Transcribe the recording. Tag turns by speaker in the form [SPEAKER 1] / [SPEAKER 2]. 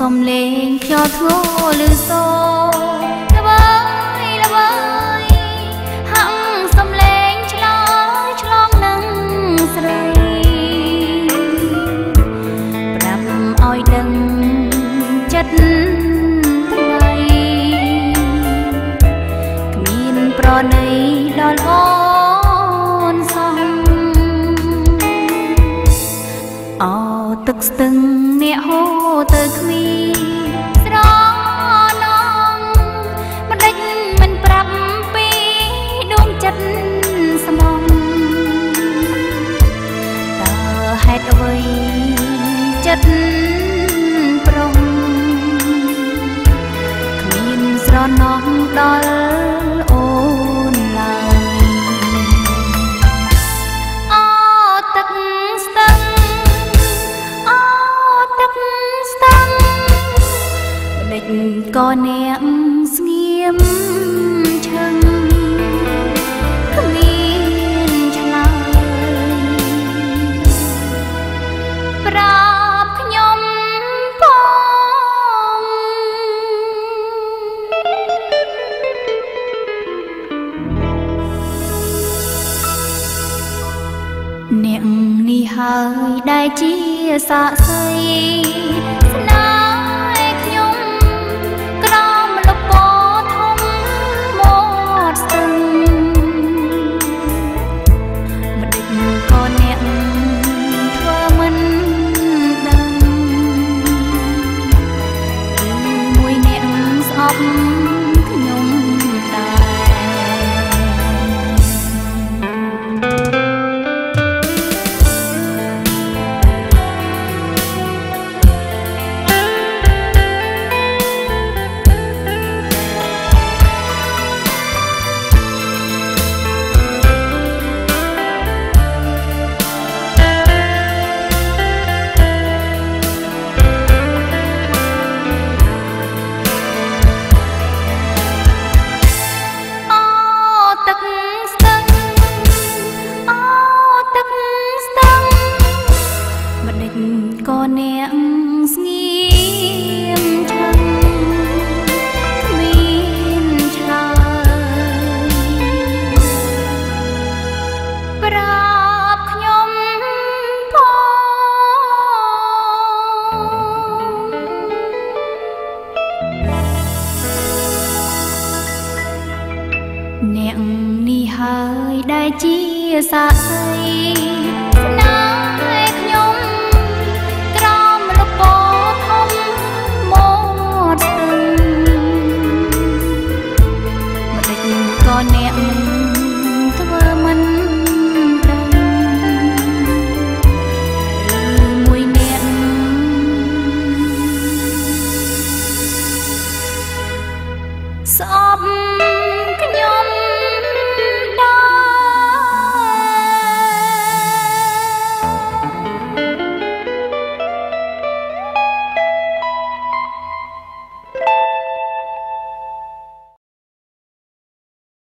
[SPEAKER 1] សំលេងខ្យល់ធ្ងោលឺសូល្វើយល្វើយហាំងសំលេងឆ្លើយឆ្លងនឹងស្រីប្រាប់ឲ្យដឹងចិត្តថ្លៃគ្មានប្រណីដល់អូ ទឹកស្ទឹងអ្នកហូរទៅគ្មានស្រណងមិនដេចមិនប្រាប់ពីដួងចិត្តស្មងតើហេតុអ្វីចិត្តប្រុងគ្មានស្រណងដល់ ក៏អ្នកស្ងៀមឈឹងគ្មានឆ្លើយប្រាប់ខ្ញុំផងអ្នកនេះហើយដែលជាសាក្សីស្នេ អ្នកនេះហើយដែលជាសាក្សី